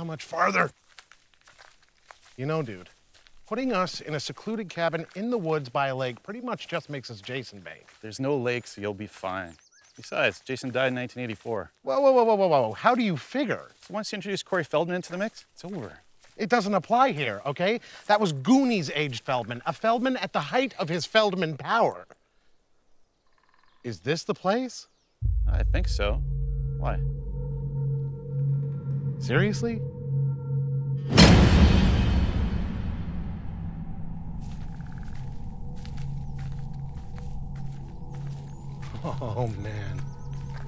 How much farther? You know, dude, putting us in a secluded cabin in the woods by a lake pretty much just makes us Jason bait. There's no lake, so you'll be fine. Besides, Jason died in 1984. Whoa, whoa, whoa, whoa, whoa, whoa. How do you figure? So once you introduce Corey Feldman into the mix, it's over. It doesn't apply here, okay? That was Goonies aged Feldman, a Feldman at the height of his Feldman power. Is this the place? I think so. Why? Seriously? Oh man,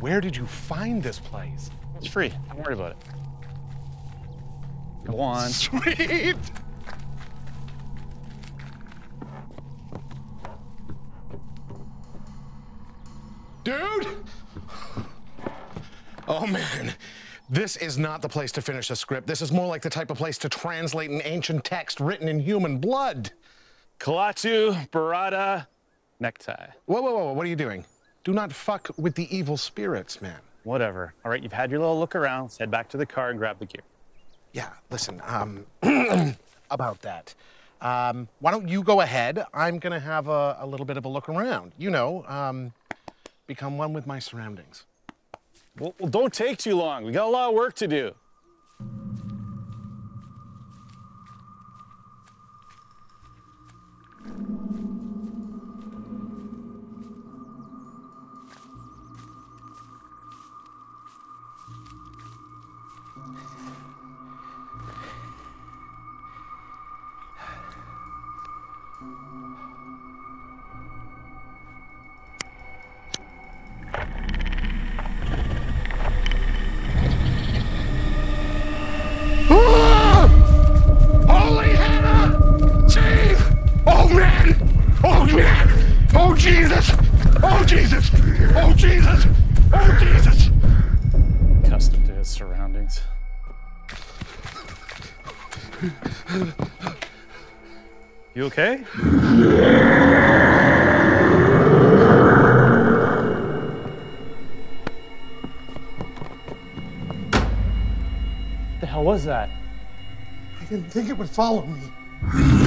where did you find this place? It's free. Don't worry about it. Go on. Sweet! Dude! Oh man, this is not the place to finish a script. This is more like the type of place to translate an ancient text written in human blood. Klaatu, Barada, necktie. Whoa, whoa, whoa, what are you doing? Do not fuck with the evil spirits, man. Whatever. All right, you've had your little look around. Let's head back to the car and grab the gear. Yeah, listen, um, about that. Um, why don't you go ahead? I'm gonna have a, a little bit of a look around. You know, um, become one with my surroundings. Well, well, don't take too long. We got a lot of work to do. Jesus! Oh Jesus! Oh Jesus! Oh Jesus! Accustomed to his surroundings. You okay? the hell was that? I didn't think it would follow me.